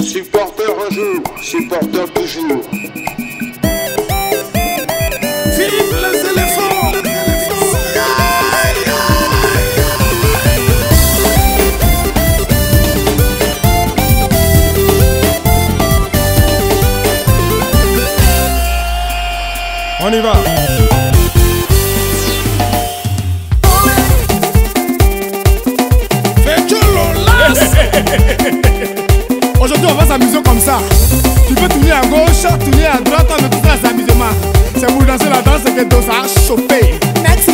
Supporter un jour, supporter toujours. Vive les éléphants On y va s'amuser comme ça. Tu peux tourner à gauche, tourner à droite, on tout ça, c'est amusement. C'est pour danser la danse que dos a chopé. Merci.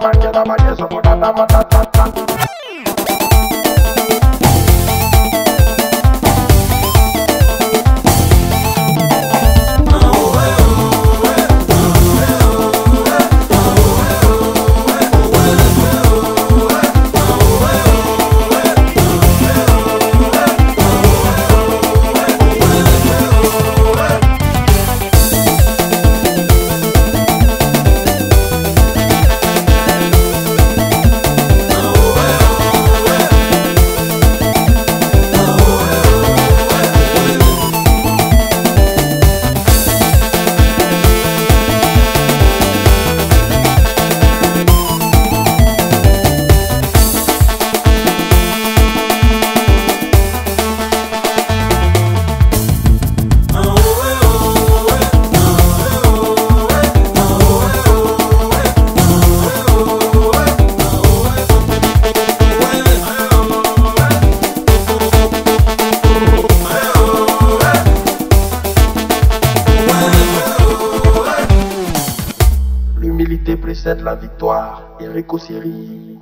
man, get a man, yes, I'm gonna have a précède la victoire. Eric Osiri.